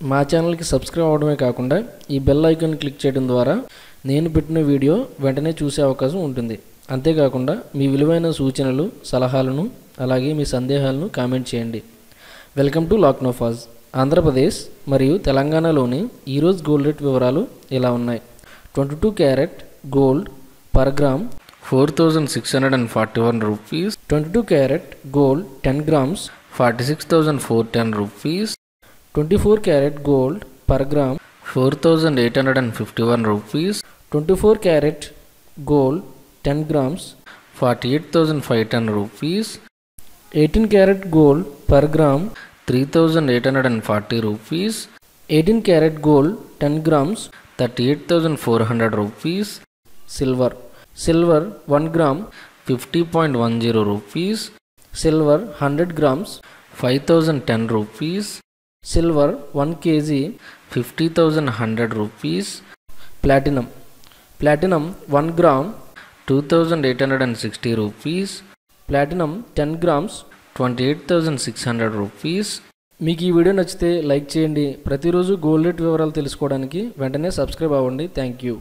మా ఛానల్కి సబ్స్క్రైబ్ అవ్వడమే కాకుండా ఈ బెల్ ఐకాన్ క్లిక్ చేయడం ద్వారా నేను పెట్టిన వీడియో వెంటనే చూసే అవకాశం ఉంటుంది. అంతేకాకుండా మీ విలువైన సూచనలు సలహాలను అలాగే మీ సందేహాలను కామెంట్ చేయండి. వెల్కమ్ టు లాక్నోఫాజ్ ఆంధ్రప్రదేశ్ మరియు తెలంగాణలోని ఈరోజు గోల్డ్ రేట్ వివరాలు ఇలా ఉన్నాయి. Twenty two carat gold per gram four thousand six hundred and forty one rupees twenty two carat gold ten grams forty six thousand four ten rupees 24 carat gold per gram. 4851 rupees. 24 carat gold 10 grams. 48510 rupees. 18 carat gold per gram. 3840 rupees. 18 carat gold 10 grams. 38400 rupees. Silver. Silver 1 gram. 50.10 rupees. Silver 100 grams. 5010 rupees. Silver one silver one kg fifty thousand hundred rupees platinum platinum one gram two thousand eight hundred and sixty rupees platinum ten grams twenty eight thousand six hundred rupees మీకు ఈ video నచ్చితే like చేయండి. ప్రతిరోజు gold rate వివరాలు తెలుసుకోవడానికి వెంటనే subscribe అవ్వండి. Thank you